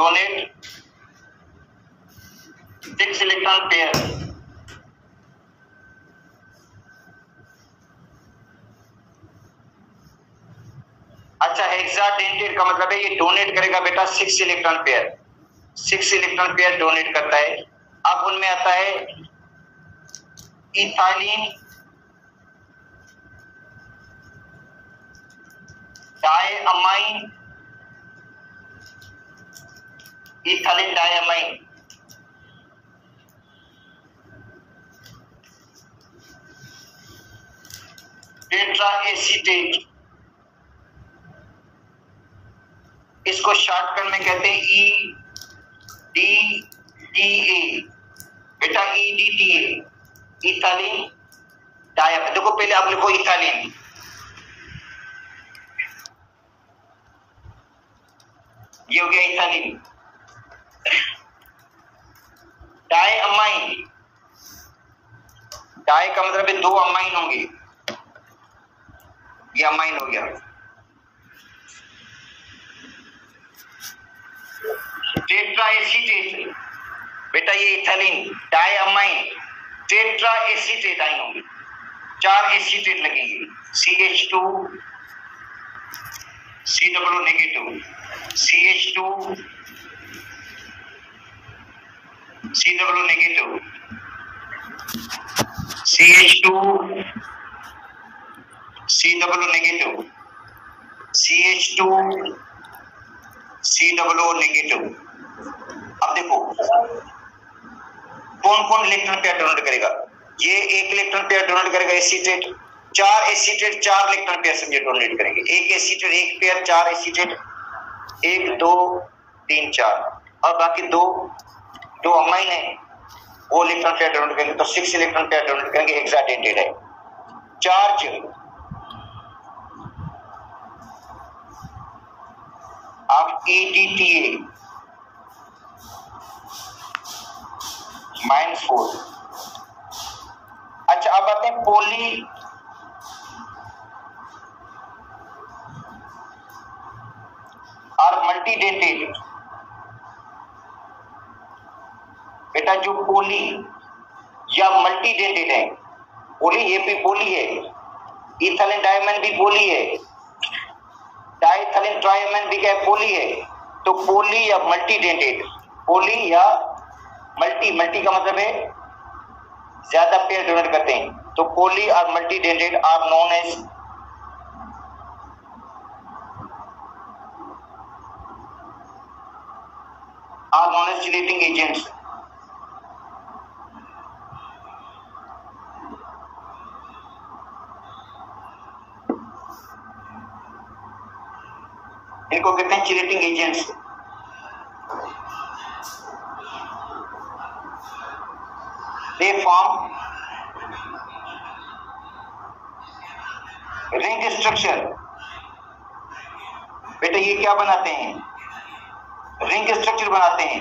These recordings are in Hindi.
donate six electron pair अच्छा हेक्साडेंटेट का मतलब है ये डोनेट करेगा बेटा six electron pair six electron pair donate करता है। अब उनमें आता है ethylene diamine ethylene diamine tetra acetate इसको शॉर्टकट में कहते हैं ई डी टी ए बेटा E D T A ethylene dia देखो पहले आप लिखो इथालीन ये हो गया इथालीन डाई अमाइन डाई का मतलब दो अमाइन होंगे। ये अमाइन हो गया। टेट्रा एसीटेट बेटा ये इथालीन डायअमाइन टेट्रा एसीटेट आई होंगे। चार एसीटेट लगेंगे। C H two C W negative C H two W negative C H two C W negative अब देखो कौन कौन इलेक्ट्रॉन पेयर डोनेट करेगा? ये एक इलेक्ट्रॉन पेयर डोनेट करेगा एसीटेट चार एसीटेट चार इलेक्ट्रॉन पेयर समझे डोनेट करेंगे। एक एसीटेट एक पेयर चार एसीटेट एक, दो, तीन, चार। और बाकी दो दो अमाइन है। वो इलेक्ट्रॉन पेयर डोनेट करेंगे तो सिक्स इलेक्ट्रॉन पेयर डोनेट करेंगे एक्साडेंटेड है। चार्ज अब ईडीटीए माइनस फोर अच्छा अब आते हैं पोली और मल्टीडेंटेड बेटा जो पोली या मल्टीडेंटेड है। पोली ये भी पोली है। इथालिन डायमंड भी पोली है। डाइथलिन ट्राइमन भी क्या पोली है? तो पोली या मल्टीडेंटेड पोली या मल्टी मल्टी का मतलब है ज़्यादा पेयर डोनेट करते हैं। तो पोली और multidentate are known as are known as chelating agents. इनको कहते हैं chelating agents they form ring structure बेटा, ये क्या बनाते हैं? रिंग स्ट्रक्चर बनाते हैं।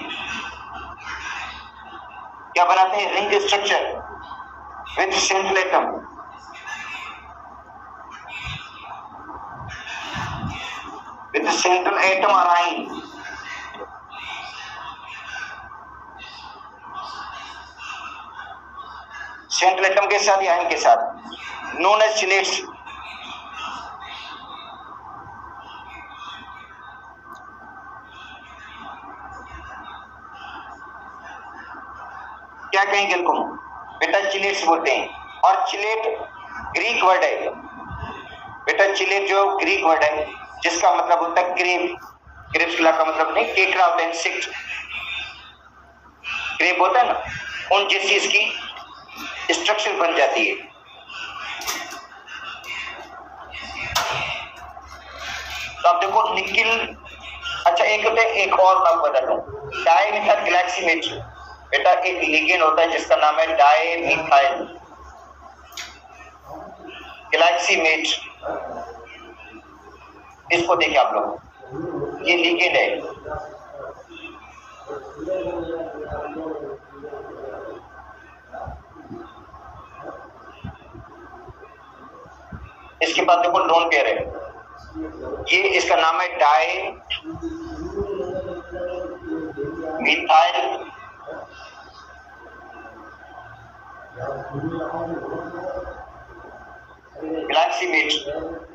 क्या बनाते हैं? Ring structure with central atom central atom और आइन सेंट्रल एटम के साथ या के साथ? नोन एज चिलेट्स क्या कहेंगे इनको? बेटा चिलेट्स बोलते हैं। और चिलेट ग्रीक वर्ड है। बेटा चिलेट जो ग्रीक वर्ड है। जिसका मतलब होता है क्रेप क्रेप्सुला का मतलब नहीं केकड़ा होता है इंसेक्ट क्रेप होता है ना, उन जैसी इसकी स्ट्रक्चर बन जाती है। तो आप देखो, निकिल अच्छा एक होता है, एक और नाम बता दूँ डाईमिथाइल ग्लैक्सीमेट बेटा, एक लिगेंड होता है, जिसका नाम है डाईमिथाइल ग्लैक्सीमेट इसको देखिए आप लोग। ये लिगेंड है। इसके बाद देखो लोन पेयर है। ये इसका नाम है di methyl. Glyoximate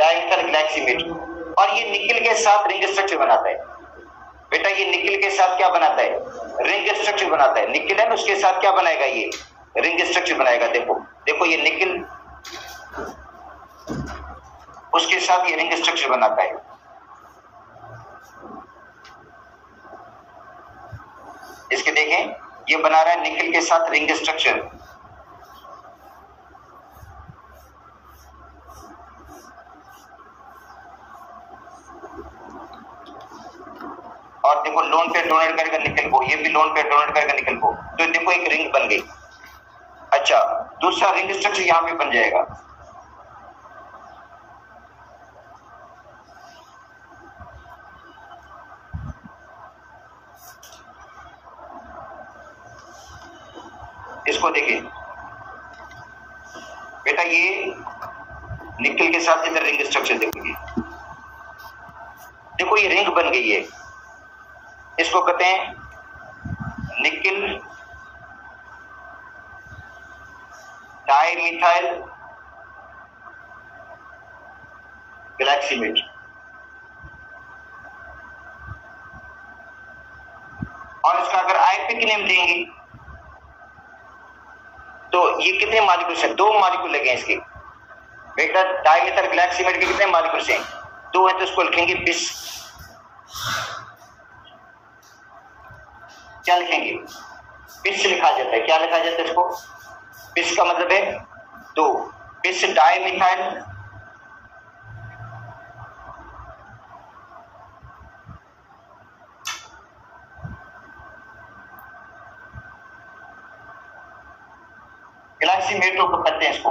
dimethyl glyoximate और ये निकल के साथ रिंग स्ट्रक्चर बनाता है। बेटा, ये निकल के साथ क्या बनाता है? रिंग स्ट्रक्चर बनाता है। निकल है उसके साथ क्या बनाएगा ये? रिंग स्ट्रक्चर बनाएगा। देखो देखो ये निकल। उसके साथ ये रिंग स्ट्रक्चर बनाता है। इसके देखें, ये बना रहा है निकल के साथ रिंग स्ट्रक्चर। और देखो लोन पे डोनेट करेगा निकल को ये भी लोन पे डोनेट करेगा निकल को तो देखो एक रिंग बन गई। अच्छा दूसरा रिंग स्ट्रक्चर यहाँ पे बन जाएगा। इसको देखिए। बेटा ये निकल के साथ इधर रिंग स्ट्रक्चर देखिए। देखो ये रिंग बन गई है। इसको कहते हैं निकिल डाइमिथाइल ग्लैक्सीमेट और इसका अगर आईपी की नेम देंगे तो ये कितने मालिकुल से, दो मालिकुल लगे हैं इसके। बेटा डाइमिथाइल ग्लैक्सीमेट के कितने मालिकुल से दो है तो उसको लिखेंगे बिस। क्या लिखेंगे? पिस लिखा जाता है। क्या लिखा जाता है इसको? पिस का मतलब है दो। पिस डाइमिथाइल गैलेक्सी मेट्रो को कहते हैं इसको।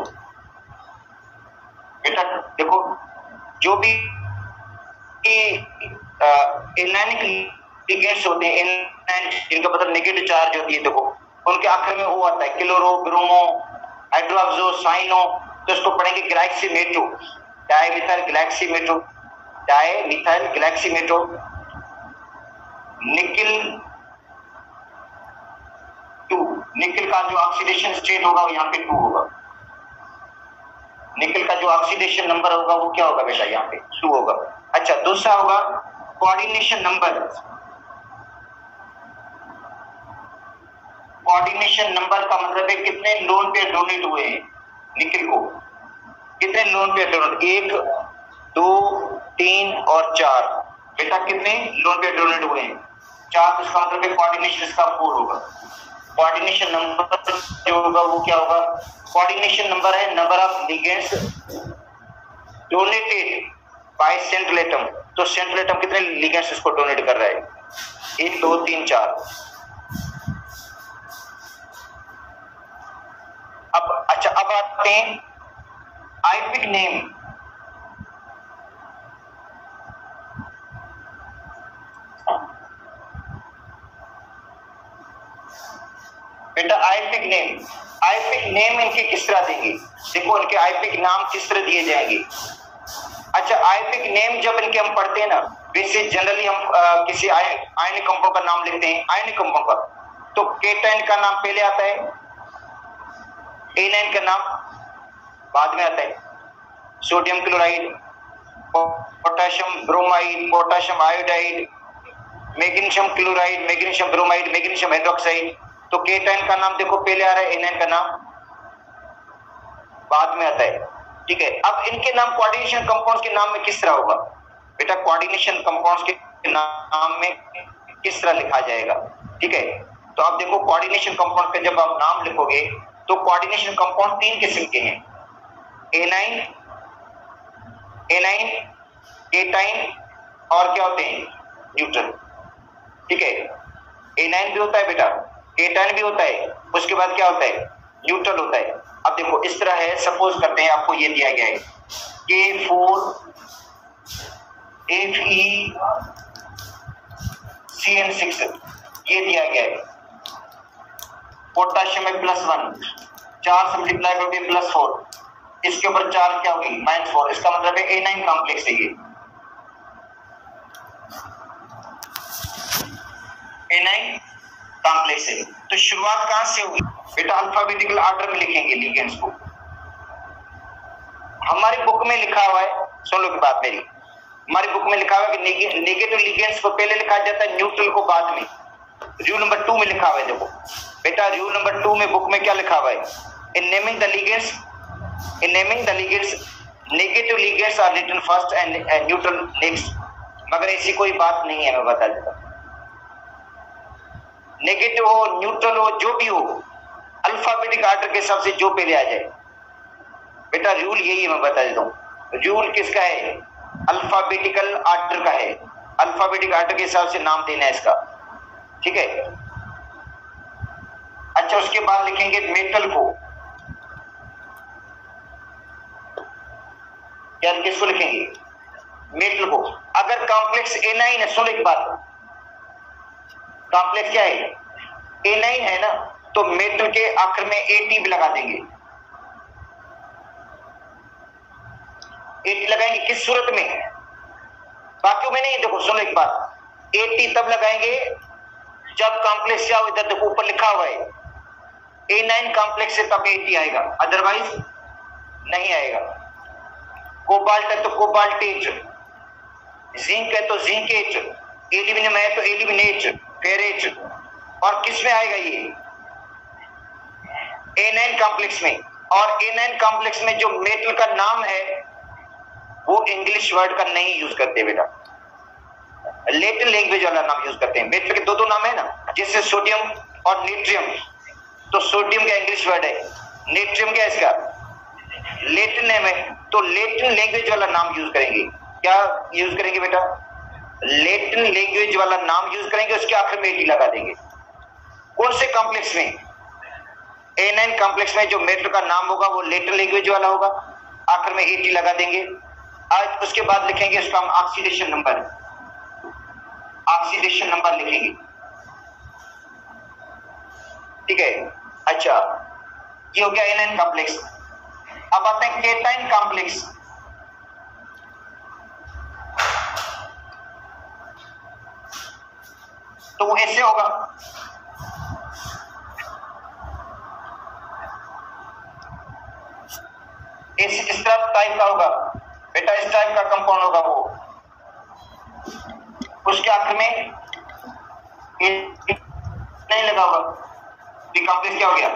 बेटा, देखो, जो भी इनलाइनिक लिगेंड्स होते हैं जिनका मतलब नेगेटिव चार्ज होती है, देखो। उनके आखिर में वो आता है, क्लोरो, ब्रोमो हाइड्रोक्सो साइनो तो इसको पढ़ेंगे glyoximato dimethyl glyoximato dimethyl glyoximato nickel two, nickel का जो ऑक्सीडेशन स्टेट होगा, वो यहाँ पे टू होगा। निकल का जो ऑक्सीडेशन नंबर होगा, वो क्या होगा बेटा, यहाँ पे टू होगा। अच्छा दूसरा होगा कोऑर्डिनेशन नंबर कोऑर्डिनेशन नंबर का मतलब है कितने लोन पे डोनेट हुए हैं, निखिल को। कितने लोन पे डोनेट एक, दो, तीन और चार। बेटा, कितने लोन पे डोनेट हुए हैं? चार तो इसका मतलब कोऑर्डिनेशन इसका फोर होगा। कोऑर्डिनेशन नंबर जो होगा, वो क्या होगा? कोऑर्डिनेशन नंबर है number of ligands donated by central atom तो सेंट्रल एटम कितने लिगेंड्स इसको डोनेट कर रहा है? एक, दो, तीन, चार। आते हैं आईपिक नेम बेटा आईपिक नेम आईपिक नेम इनके किस तरह देंगे? देखो इनके आईपिक नाम किस तरह दिए जाएँगे। अच्छा आईपिक नेम जब इनके हम पढ़ते हैं ना वैसे जनरली हम आ, किसी आयन कंपाउंड का नाम लिखते हैं आयन कंपाउंड का। तो केटाइन का नाम पहले आता है एनाइन का नाम बाद में आता है। Sodium chloride potassium bromide potassium iodide magnesium chloride magnesium bromide magnesium hydroxide तो केटाइन का नाम देखो, पहले आ रहा है एनाइन का नाम। बाद में आता है। ठीक है? अब इनके नाम कोऑर्डिनेशन कंपाउंड्स के नाम में किस तरह होगा? बेटा कोऑर्डिनेशन कंपाउंड्स के नाम में किस तरह लिखा जाएगा? ठीक है? तो आप देखो कोऑर्डिनेशन कंपाउंड का जब आप नाम लिखोगे तो कोऑर्डिनेशन कंपाउंड तीन किस्म के हैं। एनाइन एनाइन एटाइन और क्या होते हैं? न्यूट्रल ठीक है? एनाइन भी होता है बेटा। एटाइन भी होता है। उसके बाद क्या होता है? न्यूट्रल होता है। अब देखो, इस तरह है। सपोज़ करते हैं, आपको ये दिया गया है K four F E C N six ये दिया गया है। पोटाशियम है प्लस वन चार से मल्टीप्लाई करोगे प्लस फोर इसके ऊपर चार क्या होगी? माइनस फोर इसका मतलब है ए नाइन कॉम्प्लेक्स है ये। एनाइन कॉम्प्लेक्स है। तो शुरुआत कहाँ से होगी? बेटा अल्फाबेटिकल ऑर्डर में लिखेंगे लिगेंड्स को। हमारी बुक में लिखा हुआ है, सुन लो की बात मेरी। हमारी बुक में लिखा हुआ है कि नेगेटिव लिगेंड्स को पहले लिखा जाता है न्यूट्रल को बाद में। रूल नंबर टू में लिखा हुआ है देखो। बेटा रूल नंबर टू में बुक में क्या लिखा हुआ है? In naming the ligands in naming the ligands negative ligands are written first and neutral next मगर ऐसी कोई बात नहीं है, मैं बता देता नेगेटिव हो न्यूट्रल हो, जो भी हो अल्फाबेटिक आर्डर के हिसाब से जो पहले आ जाए। बेटा रूल यही है, मैं बता देता हूँ। रूल किसका है? अल्फाबेटिकल आर्डर का है। अल्फाबेटिक आर्डर के हिसाब से नाम देना है इसका। ठीक है? अच्छा उसके बाद लिखेंगे मेटल को। या किसको लिखेंगे? मेटल को। अगर कॉम्प्लेक्स ए नाइन है, सुन एक बात। कॉम्प्लेक्स क्या है? ए नाइन है ना तो मेटल के आखिर में ए टी भी लगा देंगे। ए टी लगाएँगे किस सूरत में? बाकी में नहीं, देखो, सुनो एक बात। ए टी तब लगाएँगे जब कॉम्प्लेक्स क्या इधर देखो, ऊपर लिखा हुआ है ए नाइन कॉम्प्लेक्स से तब ए टी आएगा। अदरवाइज़ नहीं आएगा। कोबाल्ट है तो कोबाल्टेट जिंक है तो जिंकेट एल्यूमिनियम है तो एल्यूमिनेट फेरेट और किसमें आएगा ये? ए नाइन कॉम्प्लेक्स में। और ए नाइन कॉम्प्लेक्स में जो मेटल का नाम है, वो इंग्लिश वर्ड का नहीं यूज़ करते बेटा। लेटिन लैंग्वेज वाला नाम यूज़ करते हैं। मेटल के दो दो नाम है ना जैसे सोडियम और नेट्रियम तो सोडियम का इंग्लिश वर्ड है। नेट्रियम क्या है इसका? लेटिन नेम है। तो लेटिन लैंग्वेज वाला नाम यूज़ करेंगे। क्या यूज़ करेंगे बेटा? लेटिन लैंग्वेज वाला नाम यूज़ करेंगे, उसके आखिर में एटी लगा देंगे। कौन से कॉम्प्लेक्स में? ए नाइन कॉम्प्लेक्स में जो मेटल का नाम होगा, वो लेटिन लैंग्वेज वाला होगा। आखिर में एटी लगा देंगे। आज उसके बाद लिखेंगे उसका हम ऑक्सीडेशन नंबर ऑक्सीडेशन नंबर लिखेंगे। ठीक है? अच्छा ये हो गया एनाइन कॉम्प्लेक्स अब आते हैं केटाइन कॉम्प्लेक्स तो वो ऐसे होगा। इस इस टाइप का होगा? बेटा, इस टाइप का कंपाउंड होगा वो। उसके आखिर में नहीं लगा होगा। कॉम्प्लेक्स क्या हो गया?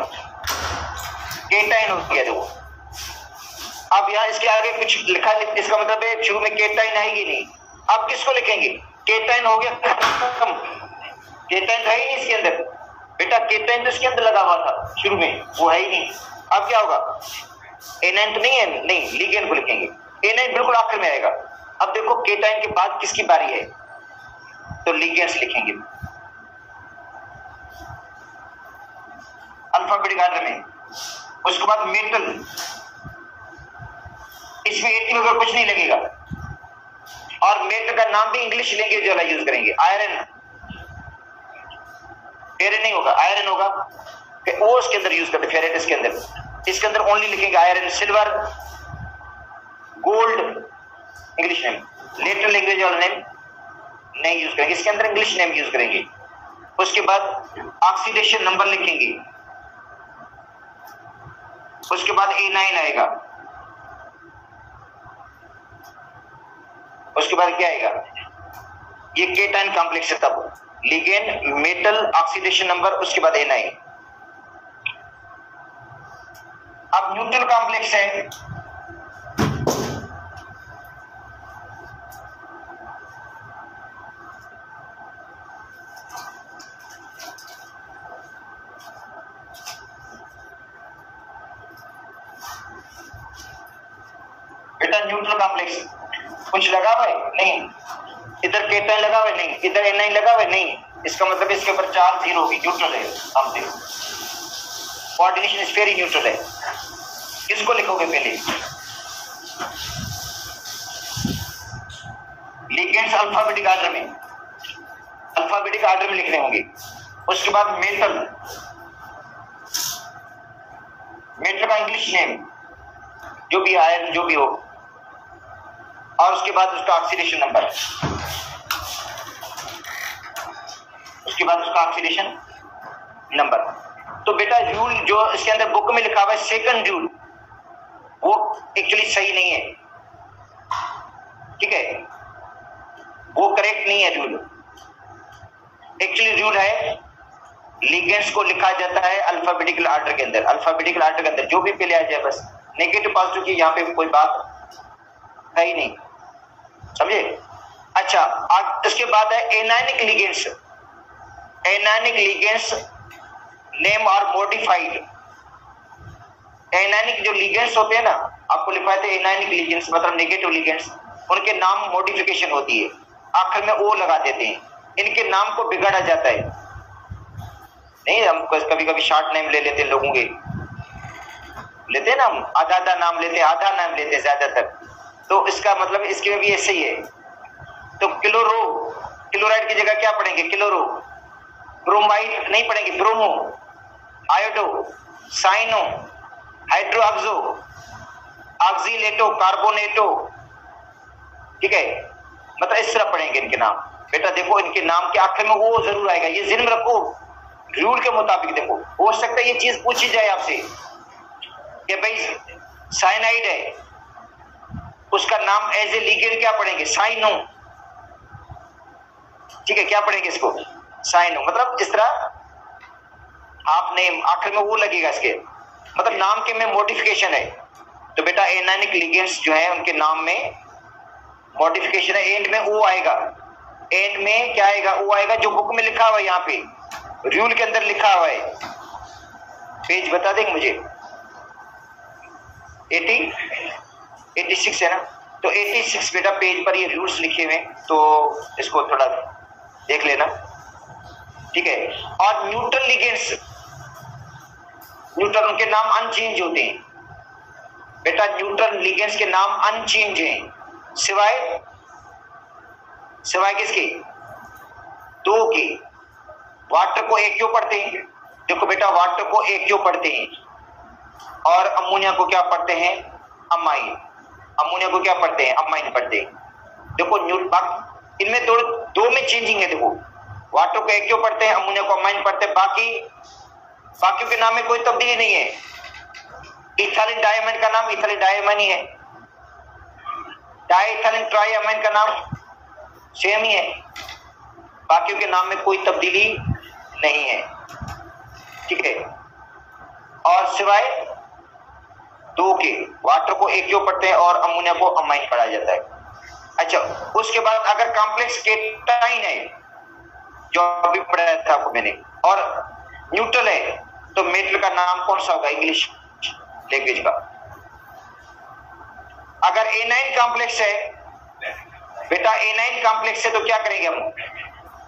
केटाइन हो गया देखो। अब यहाँ इसके आगे कुछ लिखा इसका मतलब है शुरू में केटाइन आएगी नहीं। अब किसको लिखेंगे? केटाइन हो गया खत्म। केटाइन था ही नहीं इसके अंदर। बेटा केटाइन तो इसके अंदर लगा हुआ था शुरू में, वो है ही नहीं। अब क्या होगा? एनाइन तो नहीं है, नहीं लिगेन को लिखेंगे। एनाइन बिल्कुल आखिर में आएगा। अब देखो केटाइन के बाद किसकी बारी है? तो लिगेंस लिखेंगे। अल्फाबेटिक आर्डर में उसके बाद मेटल इसमें एटी वगैरह कुछ नहीं लगेगा। और मेटल का नाम भी इंग्लिश लैंग्वेज वाला यूज़ करेंगे। आयरन। फेरेट नहीं होगा, आयरन होगा। वो उसके अंदर यूज़ करते फेरेट इसके अंदर। इसके अंदर ओनली लिखेंगे iron, silver, gold, English name letter language वाला नेम नहीं यूज़ करेंगे। इसके अंदर इंग्लिश नेम यूज़ करेंगे। उसके बाद ऑक्सीडेशन नंबर लिखेंगे। उसके बाद ए नाइन आएगा। उसके बाद क्या आएगा? ये केटाइन कॉम्प्लेक्स है तब। लिगेंड मेटल ऑक्सीडेशन नंबर उसके बाद ए नाइन अब न्यूट्रल कॉम्प्लेक्स है। बेटा न्यूट्रल कॉम्प्लेक्स। कुछ लगा हुआ है? नहीं। इधर केटन लगा हुआ नहीं। इधर एन लगा हुआ नहीं। इसका मतलब इसके ऊपर चार ज़ीरो होगी। न्यूट्रल है। हम देखो। कोऑर्डिनेशन इज़ वेरी न्यूट्रल है। किसको लिखोगे पहले? लिगेंड्स अल्फाबेटिक आर्डर में। अल्फाबेटिक आर्डर में लिखने होंगे। उसके बाद मेटल मेटल का इंग्लिश नेम जो भी आयरन जो भी हो। और उसके बाद उसका ऑक्सीडेशन नंबर उसके बाद उसका ऑक्सीडेशन नंबर तो बेटा रूल जो इसके अंदर बुक में लिखा हुआ है सेकंड रूल वो एक्चुअली सही नहीं है। ठीक है? वो करेक्ट नहीं है रूल एक्चुअली रूल है लिगेंड्स को लिखा जाता है अल्फाबेटिकल आर्डर के अंदर। अल्फाबेटिकल आर्डर के अंदर, जो भी पहले आ जाए बस नेगेटिव पॉजिटिव की यहाँ पे कोई बात है ही नहीं। समझे? अच्छा आज इसके बाद है anionic ligands anionic ligands name are modified anionic जो लिगेंड्स होते हैं ना, आपको लिखा थे एनानिक लिगेंड्स मतलब नेगेटिव लिगेंड्स उनके नाम मॉडिफिकेशन होती है। आखिर में ओ लगा देते हैं। इनके नाम को बिगाड़ा जाता है। नहीं, हम कभी कभी शॉर्ट नेम ले लेते हैं लोगों के। लेते हैं ना हम? आधा आधा नाम लेते हैं, आधा नाम लेते हैं ज़्यादातर। तो इसका मतलब इसके में भी ऐसे ही है। तो क्लोरो क्लोराइड की जगह क्या पढ़ेंगे क्लोरो ब्रोमाइड नहीं पढ़ेंगे bromo. Iodo, cyano hydroxo oxalato, carbonato. ठीक है? मतलब इस तरह पढ़ेंगे इनके नाम। बेटा देखो, इनके नाम के आखिर में वो ज़रूर आएगा। ये जिन रखो, रूल के मुताबिक देखो। हो सकता है ये चीज़ पूछी जाए आपसे कि भाई साइनाइड है उसका नाम एज ए लीगल क्या पढ़ेंगे? साइनो ठीक है, क्या पढ़ेंगे इसको? साइनो मतलब इस तरह आपने आखिर में वो लगेगा इसके। मतलब नाम के में मॉडिफिकेशन है। तो बेटा एनानिक लिगेंड्स जो है, उनके नाम में मॉडिफिकेशन है। एंड में वो आएगा। एंड में क्या आएगा? वो आएगा जो बुक में लिखा हुआ है यहाँ पे। रूल के अंदर लिखा हुआ है। पेज बता देंगे मुझे। 80 86 है ना? तो 86 बेटा पेज पर ये रूल्स लिखे हुए तो इसको थोड़ा देख लेना। ठीक है? और न्यूट्रल लिगेंड्स न्यूट्रल उनके नाम अनचेंज होते हैं। बेटा न्यूट्रल लिगेंड्स के नाम अनचेंज हैं। सिवाय सिवाय किसके? दो के। वाटर को एक क्यों पढ़ते हैं? देखो बेटा वाटर को एक क्यों पढ़ते हैं? और अमोनिया को क्या पढ़ते हैं? अमाइन अमोनिया को क्या पढ़ते हैं? अमाइन पढ़ते हैं। देखो न्यूट इनमें दो दो में चेंजिंग है, देखो। वाटर को एक क्यों पढ़ते हैं अमोनिया को अमाइन पढ़ते हैं। बाकी बाकी के नाम में कोई तब्दीली नहीं है। इथालिन डायमंड का नाम, इथालिन डायमंड ही है। डाइथालिन ट्राइअमाइन का नाम सेम ही है। बाकियों के नाम में कोई तब्दीली नहीं है। ठीक है? और सिवाय दो के वाटर को एक क्यों पढ़ते हैं और अमोनिया को अमाइन पढ़ा जाता है। अच्छा उसके बाद अगर कॉम्प्लेक्स केटाइन है, जो अभी पढ़ाया था आपको मैंने, और न्यूट्रल है तो मेटल का नाम कौन सा होगा? इंग्लिश लैंग्वेज का। अगर ए नाइन कॉम्प्लेक्स है, बेटा ए नाइन कॉम्प्लेक्स है तो क्या करेंगे हम?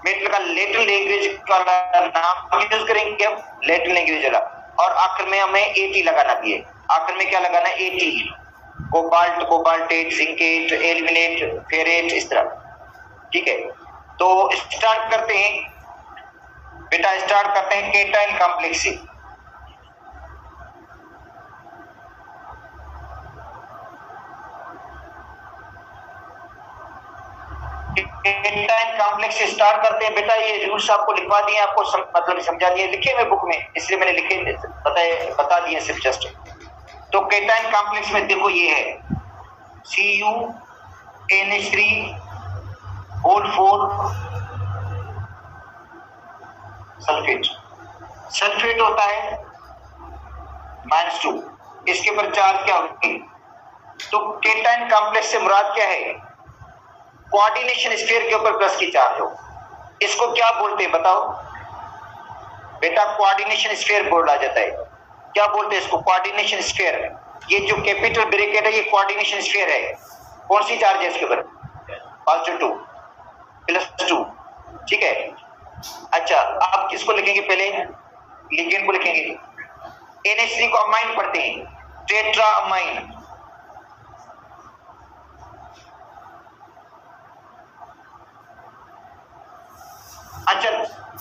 मेटल का लेटल लैंग्वेज का नाम यूज़ करेंगे हम लेटल लैंग्वेज वाला। और आखिर में हमें एटी लगाना भी है। आखिर में क्या लगाना है? Ate cobalt cobaltate zincate aluminate ferrate इस तरह। ठीक है? तो स्टार्ट करते हैं। बेटा स्टार्ट करते हैं केटाइन कॉम्प्लेक्स से। कॉम्प्लेक्स से स्टार्ट करते हैं। बेटा ये रूल्स आपको लिखवा दिए आपको सम, मतलब समझा दिए। लिखे हुए बुक में इसलिए मैंने लिखे बताए बता दिए सिर्फ़ जस्ट तो केटाइन कॉम्प्लेक्स में देखो ये है। C U N H three whole four sulphate sulphate होता है माइनस टू इसके ऊपर चार्ज क्या होगी? तो केटाइन कॉम्प्लेक्स से मुराद क्या है? कोऑर्डिनेशन स्फीयर के ऊपर प्लस की चार्ज हो। इसको क्या बोलते हैं बताओ? बेटा कोऑर्डिनेशन स्फीयर बोला जाता है। क्या बोलते हैं इसको? कोऑर्डिनेशन स्फीयर ये जो कैपिटल ब्रेकेट है, ये कोऑर्डिनेशन स्फीयर है। कौन सी चार्ज है इसके ऊपर? पॉजिटिव टू प्लस टू ठीक है? अच्छा आप किसको लिखेंगे पहले? लिगेंड को लिखेंगे। एनएच को अमाइन पढ़ते हैं। टेट्रा अमाइन अच्छा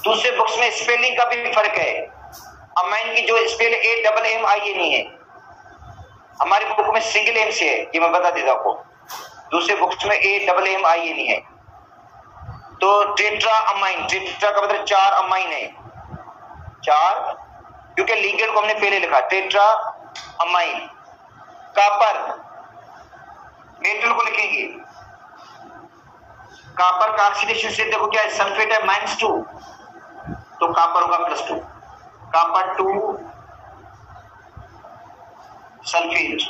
दूसरे बुक्स में स्पेलिंग का भी फ़र्क है। अमाइन की जो spell A double M I A नहीं है। हमारी बुक में सिंगल एम से है, ये मैं बता देता आपको। दूसरे बुक्स में ए डबल एम आई ए नहीं है। तो टेट्रा अमाइन टेट्रा का मतलब चार अमाइन है। चार? क्योंकि लीगेंड को हमने पहले लिखा ट्रेट्रा अमाइन कापर मेटल को लिखेंगे। कापर का ऑक्सीडेशन से देखो क्या है सल्फेट है माइनस टू तो कापर होगा plus two copper two sulphate.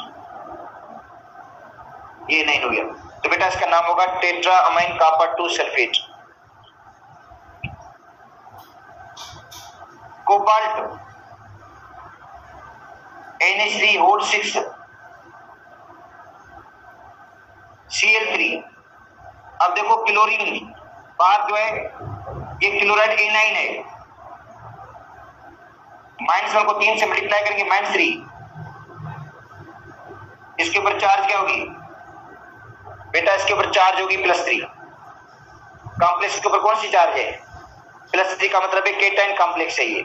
ये नहीं हो गया तो बेटा इसका नाम होगा tetra amine copper two sulphate. Cobalt. NH3 whole six Cl3 अब देखो क्लोरीन। बाहर जो है, ये क्लोराइड एनाइन है। माइनस वन को तीन से मल्टीप्लाई करेंगे माइनस थ्री इसके ऊपर चार्ज क्या होगी? बेटा, इसके ऊपर चार्ज होगी प्लस थ्री कॉम्प्लेक्स के ऊपर कौन सी चार्ज है? प्लस थ्री का मतलब है केटाइन कॉम्प्लेक्स है ये।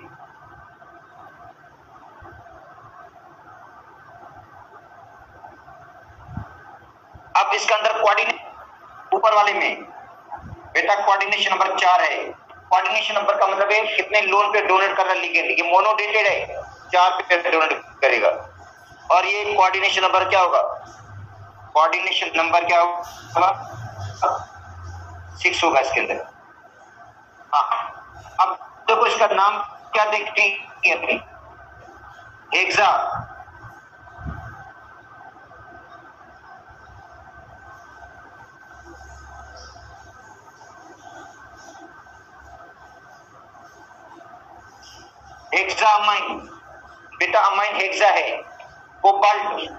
अब इसके अंदर कोऑर्डिनेट ऊपर वाले में। बेटा कोऑर्डिनेशन नंबर चार है। कोऑर्डिनेशन नंबर का मतलब है कितने लोन पे डोनेट कर रहा है लिगेंड ये मोनोडेटेड है, चार पे डोनेट करेगा। और ये कोऑर्डिनेशन नंबर क्या होगा? कोऑर्डिनेशन नंबर क्या होगा? सिक्स होगा इसके अंदर। हाँ। अब देखो इसका नाम क्या देखते हैं हेक्सा हेक्सा अमाइन बेटा अमाइन हेक्सा है कोबाल्ट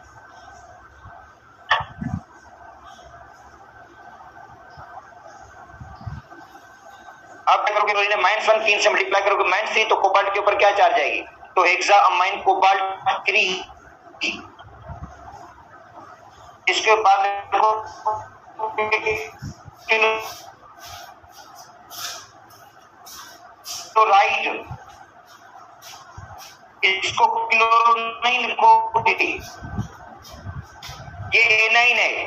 अब क्या करोगे तो माइनस वन तीन से मल्टीप्लाई करोगे माइनस थ्री तो कोबाल्ट के ऊपर क्या चार्ज आएगी? तो हेक्सा अमाइन कोबाल्ट थ्री इसके बाद तो राइट इसको क्लोरोनाइन लिखो ये ए नाइन है।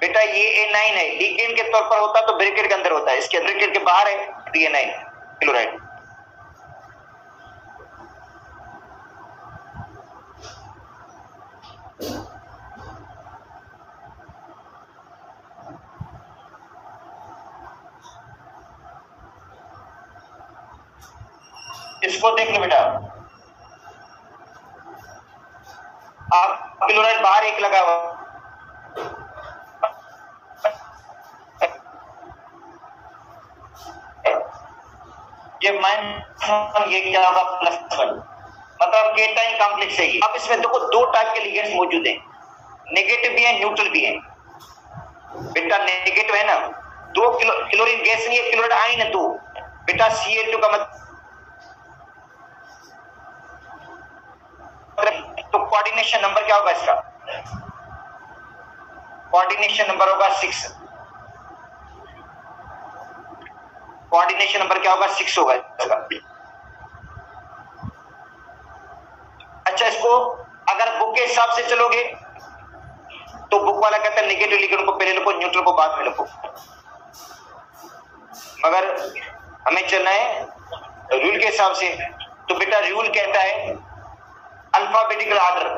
बेटा, ये ए नाइन है। डीएन के तौर पर होता तो ब्रिकेट के अंदर होता है। इसके ब्रिकेट के बाहर है ये नाइन क्लोराइड इसको देख लो बेटा आप क्लोराइड बाहर एक लगा हुआ ये ये क्या होगा? प्लस वन मतलब केटाइन कॉम्प्लेक्स है। अब इसमें देखो, दो टाइप के लिगेंड्स मौजूद हैं। नेगेटिव भी है न्यूट्रल भी है। बेटा नेगेटिव है ना? दो किलो क्लोरीन गैस नहीं है क्लोराइड आइन है दो। बेटा सी एल टू का मतलब तो कोऑर्डिनेशन नंबर क्या होगा इसका? कोऑर्डिनेशन नंबर होगा सिक्स कोऑर्डिनेशन नंबर क्या होगा? सिक्स होगा इसका। इसको अगर बुक के हिसाब से चलोगे तो बुक वाला कहता है नेगेटिव लिगेंड को पहले लिखो न्यूट्रल को बाद में लिखो। मगर हमें चलना है रूल के हिसाब से। तो बेटा रूल कहता है alphabetical order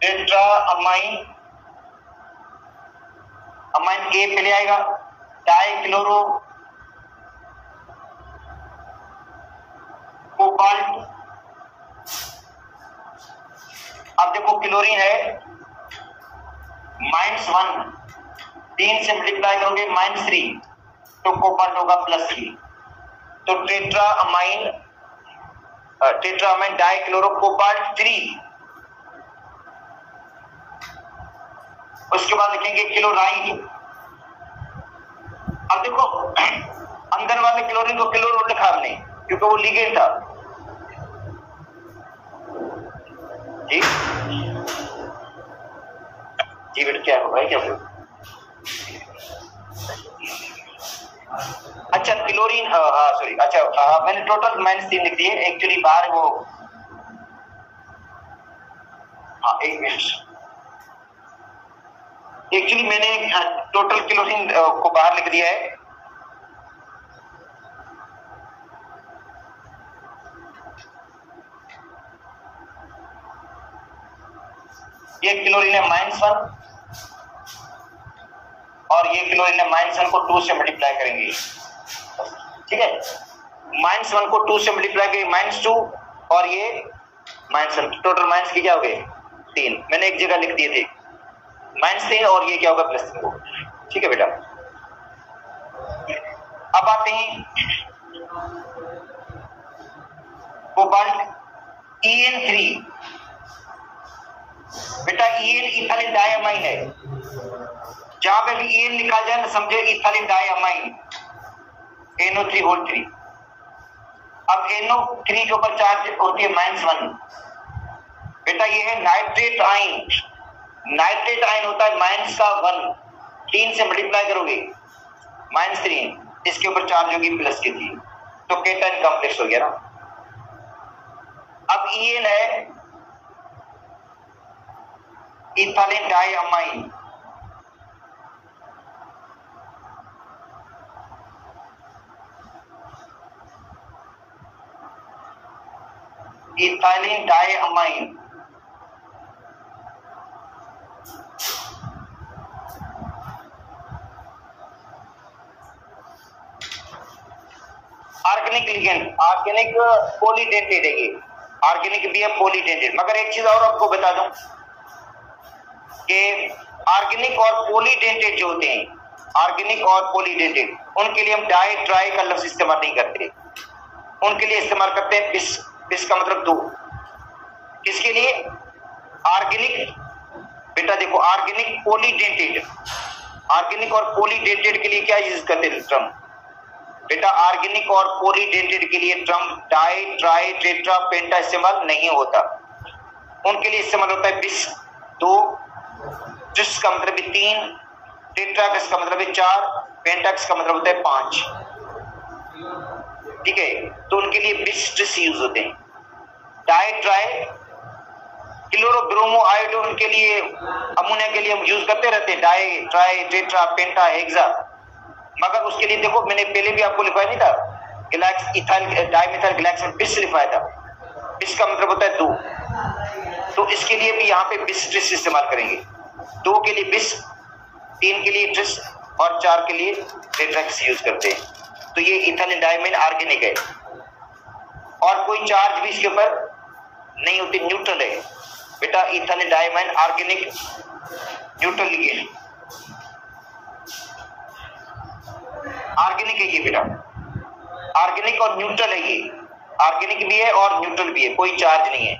tetra amine amine A पहले आएगा। डाई क्लोरो कोबाल्ट अब देखो क्लोरीन है। Minus one. तीन से मल्टीप्लाई करोगे माइनस थ्री तो कोबाल्ट होगा प्लस थ्री। तो tetra amine tetra amine di chloro cobalt three. उसके बाद लिखेंगे क्लोराइन। अब देखो, अंदर वाले क्लोरीन को क्लोरो लिखा हमने, क्योंकि वो लिगेंड था। क्या होगा क्या होगा? अच्छा क्लोरीन हाँ सॉरी अच्छा हाँ मैंने टोटल माइनस तीन लिख दिए. एक्चुअली बाहर वो हाँ एक मिनट एक्चुअली मैंने टोटल क्लोरीन को बाहर लिख दिया है. ये क्लोरीन है माइनस वन और ये क्लोरीन है माइनस वन को टू से मल्टीप्लाई करेंगे। ठीक है? माइनस वन को टू से मल्टीप्लाई करेंगे माइनस टू और ये माइनस वन टोटल माइनस की क्या हो गए तीन। मैंने एक जगह लिख दिए थे। माइनस तीन और ये क्या होगा? प्लस तीन ठीक है बेटा? अब आते हैं। कोबाल्ट ई एन थ्री बेटा ई एन इथाइल डायमाइन है। जहाँ पे भी एन निकाल जाए, ना समझे ethyl diamine NO three, whole three. अब एनओ थ्री के ऊपर चार्ज होती है माइनस वन बेटा, ये है नाइट्रेट आइन नाइट्रेट आयन होता है माइनस का वन तीन से मल्टीप्लाई करोगे माइनस थ्री इसके ऊपर चार्ज होगी प्लस की थ्री तो केटन कॉम्प्लेक्स हो गया ना। अब ईएन है ethylene diamine ethylene diamine organic ligand organic polydentate है ऑर्गेनिक भी है पोलीडेंटेड मगर एक चीज़ और आपको बता दूँ कि ऑर्गेनिक और पोलीडेंटेड जो होते हैं ऑर्गेनिक और पोलीडेंटेड उनके लिए हम डाई ट्राई का लफ्ज इस्तेमाल नहीं करते। उनके लिए इस्तेमाल करते हैं बिस बिस का मतलब दो। किसके लिए? ऑर्गेनिक बेटा देखो ऑर्गेनिक पोलीडेंटेड ऑर्गेनिक और पोलीडेंटेड के लिए क्या यूज़ करते हैं टर्म बेटा ऑर्गेनिक और पोलीडेंटेड के लिए term di tri tetra penta इस्तेमाल नहीं होता। उनके लिए इस्तेमाल होता है बिस दो, जिस का मतलब तीन टेट्राक्स का मतलब है चार पेंटाक्स का मतलब होता है पाँच। ठीक है? तो उनके लिए बिस ट्रिस यूज़ होते हैं। डाई ट्राई, क्लोरोब्रोमो आयोडो उनके लिए, अमोनिया के लिए हम यूज़ करते रहते हैं। Di, tri, tetra, penta, hexa. मगर उसके लिए देखो, मैंने पहले भी आपको लिखवाया नहीं था, ग्लैक्स, इथाइल डाइमिथाइल ग्लैक्सन बिस लिखवाया था। बिस का मतलब होता है दो। तो इसके लिए भी यहाँ पे बिस ट्रिस इस्तेमाल करेंगे। दो के लिए बिस तीन के लिए ट्रिस, और चार के लिए टेट्रैक्स यूज़ करते हैं। तो ये इथाइल डायमिन ऑर्गेनिक है। और कोई चार्ज भी इसके ऊपर नहीं होती न्यूट्रल है। बेटा इथाइल डायमिन ऑर्गेनिक न्यूट्रल लिखिए ऑर्गेनिक है ये बेटा। ऑर्गेनिक और न्यूट्रल है ये। ऑर्गेनिक भी है और न्यूट्रल भी है, कोई चार्ज नहीं है।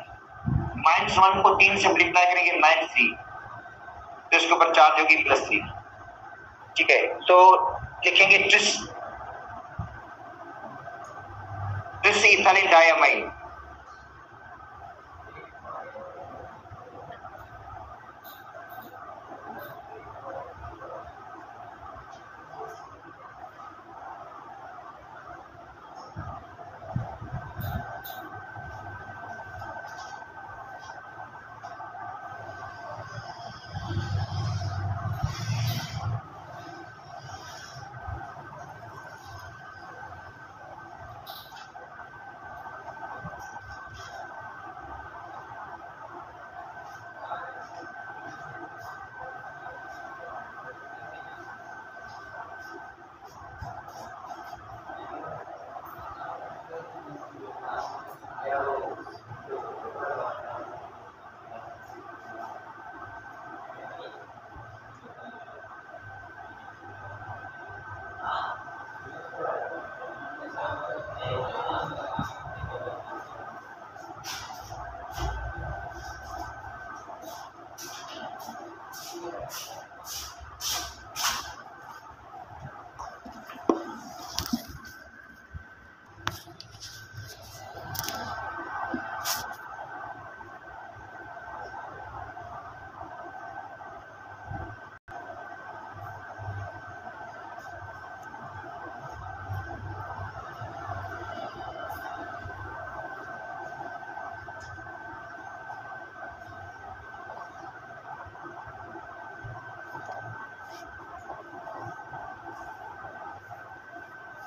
माइनस वन को तीन से मल्टीप्लाई करेंगे माइनस थ्री तो इसके ऊपर चार्ज होगी प्लस थ्री ठीक है? तो लिखेंगे ट्रिस ट्रिस इथालिन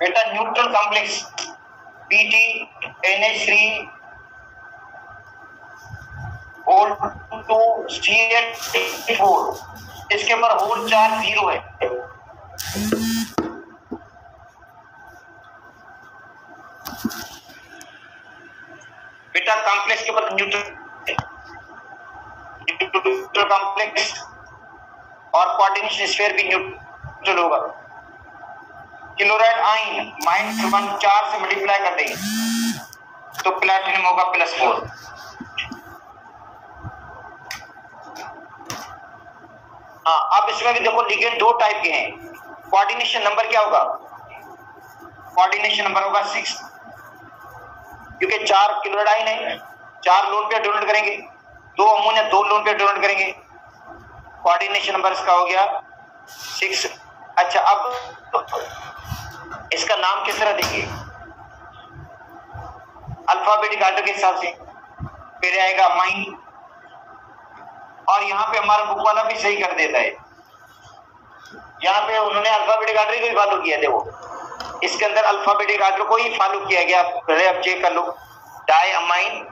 बेटा neutral complex PT NH three two C इसके ऊपर होल चार्ज ज़ीरो है। बेटा कॉम्प्लेक्स के ऊपर न्यूट्रल न्यूट्रल कॉम्प्लेक्स और कोऑर्डिनेशन स्फीयर भी न्यूट्रल होगा। क्लोराइड आइन माइनस वन चार से मल्टीप्लाई कर देंगे। तो प्लेटिनम होगा प्लस फोर। हाँ अब इसमें भी देखो लिगेंड दो टाइप के हैं। कोऑर्डिनेशन नंबर क्या होगा? कोऑर्डिनेशन नंबर होगा सिक्स क्योंकि चार क्लोराइड आइन है, चार लोन पे डोनेट करेंगे। दो अमोनिया दो लोन पे डोनेट करेंगे। कोऑर्डिनेशन नंबर इसका हो गया सिक्स अच्छा अब इसका नाम किस तरह देंगे? अल्फाबेटिक आर्डर के हिसाब से। फिर आएगा माइन और यहाँ पे हमारा बुक वाला भी सही कर देता है। यहाँ पे उन्होंने अल्फाबेटिक आर्डर को फॉलो किया, देखो। इसके अंदर अल्फाबेटिक आर्डर को ही फॉलो किया गया। पहले अब चेक कर लो। डाई अमाइन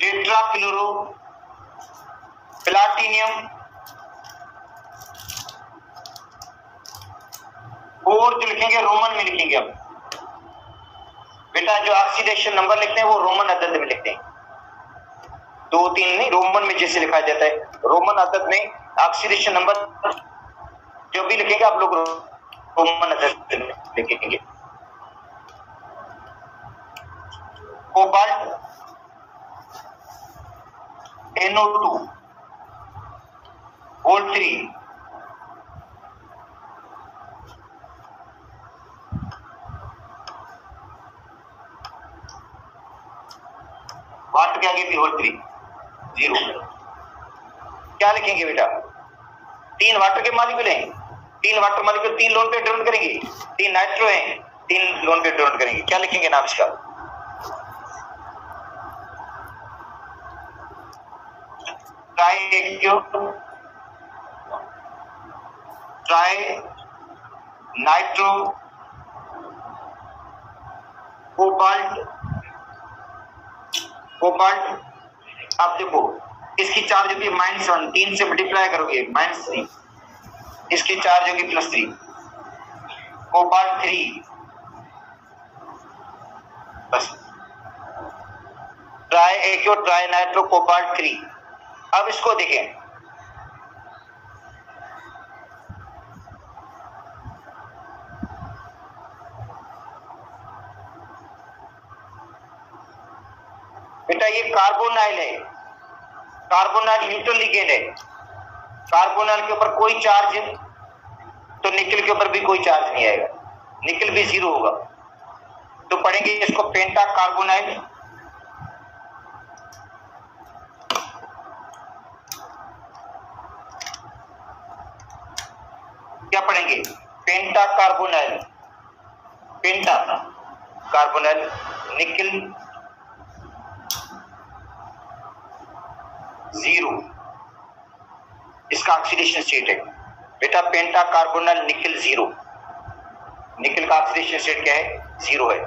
टेट्राक्लोरो प्लाटिनियम और जो लिखेंगे, रोमन में लिखेंगे अब। बेटा, जो ऑक्सीडेशन नंबर लिखते हैं, वो रोमन अदद में लिखते हैं। दो, तीन नहीं, रोमन में जैसे लिखा जाता है। रोमन अदद में ऑक्सीडेशन नंबर जो भी लिखेंगे, आप लोग रोमन अदद में लिखेंगे। कोबाल्ट NO2 whole 3 वाट के आगे भी थ्री ज़ीरो क्या लिखेंगे बेटा? तीन वाटर के मालिक्यूल हैं। तीन वाटर मालिक्यूल तीन लोन पे डोनेट करेंगे। तीन नाइट्रो हैं। तीन लोन पे डोनेट करेंगे। क्या लिखेंगे नाम इसका? Tri tri nitro, cobalt cobalt, आप देखो, इसकी चार्ज होगी माइनस वन तीन से मल्टीप्लाई करोगे माइनस थ्री इसकी चार्ज होगी प्लस थ्री कोबाल्ट थ्री बस। ट्राई एक ट्राई नाइट्रो, कोबाल्ट थ्री अब इसको देखें। ये कार्बोनाइल है। कार्बोनाइल न्यूट्रल लिगेंड है। कार्बोनाइल के ऊपर कोई चार्ज तो निकल के ऊपर भी कोई चार्ज नहीं आएगा। निकल भी ज़ीरो होगा। तो पढ़ेंगे इसको पेंटा कार्बोनाइल क्या पढ़ेंगे? Penta carbon carbonyl penta carbonyl nickel zero इसका ऑक्सीडेशन स्टेट है। बेटा पेंटा कार्बोनल निकल ज़ीरो निकल का ऑक्सीडेशन स्टेट क्या है? ज़ीरो है।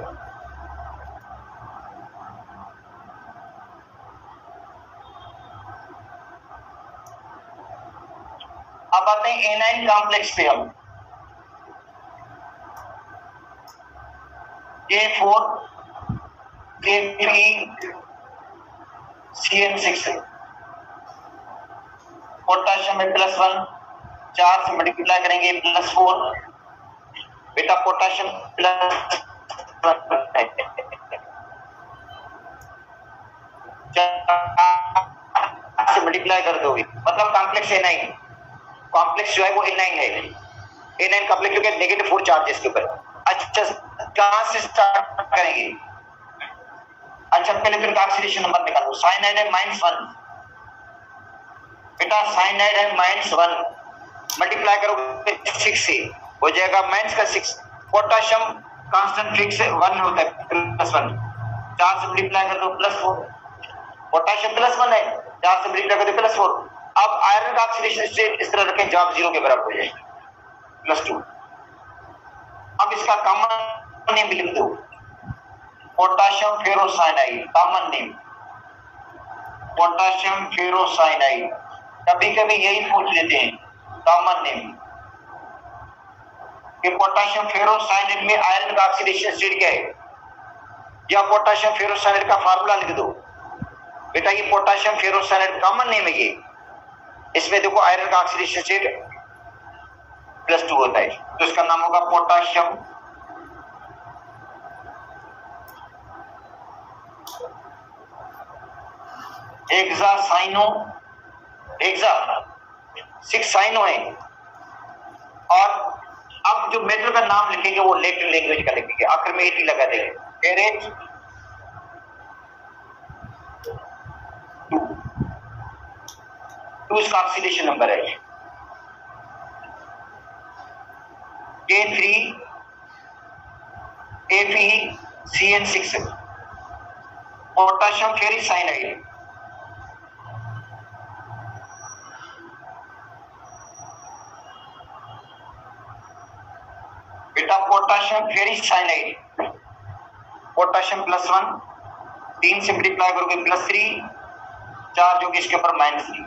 अब आते हैं एनाइन कॉम्प्लेक्स पे हम। A four K three C N six potassium में प्लस वन चार से मल्टीप्लाई करेंगे प्लस फोर बेटा पोटाशियम प्लस से मल्टीप्लाई कर दोगे। मतलब कॉम्प्लेक्स ए नाइन कॉम्प्लेक्स जो है वो ए नाइन है। ए नाइन कॉम्प्लेक्स क्योंकि नेगेटिव फोर चार्जेस के ऊपर। अच्छा कहाँ से स्टार्ट करेंगे? अच्छा पहले फिर ऑक्सीडेशन नंबर निकालो। साइनाइड है माइनस वन बेटा साइनाइड है माइनस वन मल्टीप्लाई करोगे सिक्स से हो जाएगा माइनस का six potassium constant fix one होता है प्लस वन चार से मल्टीप्लाई कर दो plus four potassium plus one है, चार से मल्टीप्लाई कर दो प्लस फोर अब आयरन का ऑक्सीडेशन स्टेट इस तरह रखें जवाब ज़ीरो के बराबर हो जाएगा प्लस टू अब इसका कॉमन नेम लिख दो। Potassium ferrocyanide common name potassium ferrocyanide कभी कभी यही पूछ लेते हैं कॉमन नेम कि पोटाशियम फेरोसाइनाइड में आयरन का ऑक्सीडेशन स्टेट क्या है? या पोटाशियम फेरोसाइनाइड का फार्मूला लिख दो। बेटा, ये पोटाशियम फेरोसाइनाइड कॉमन नेम है ये। इसमें देखो आयरन का ऑक्सीडेशन स्टेट प्लस टू होता है। तो इसका नाम होगा potassium. Cyano hexa six cyano है और अब जो मेटल का नाम लिखेंगे, वो लेटिन लैंग्वेज का लिखेंगे। आखिर में एटी लगा देंगे। पेरेट टू टू इसका ऑक्सीडेशन नंबर है K three A P C N six potassium ferricyanide बेटा potassium ferricyanide potassium plus one तीन से मल्टीप्लाई करोगे प्लस थ्री चार जो कि इसके ऊपर minus three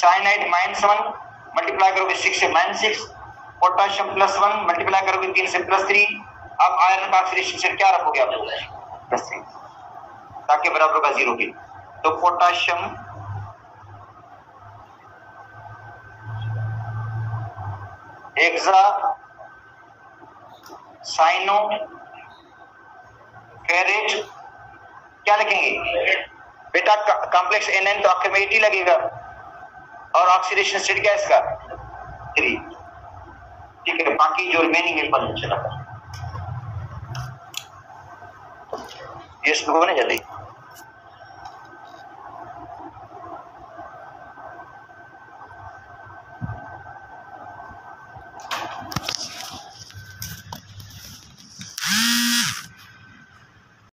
cyanide minus one multiply करोगे सिक्स से minus six potassium plus one multiply करोगे तीन से प्लस थ्री अब आयरन का ऑक्सीडेशन से क्या रखोगे आप प्लस थ्री ताकि बराबर का ज़ीरो की। तो पोटाशियम एक्सा साइनो फेरेट क्या लिखेंगे? बेटा कॉम्प्लेक्स एन एन तो आखिर में एटी लगेगा। और ऑक्सीडेशन स्टेट क्या इसका? थ्री ठीक है, बाकी जो रिमेनिंग है पता चला। ये शुरू होने जल्दी।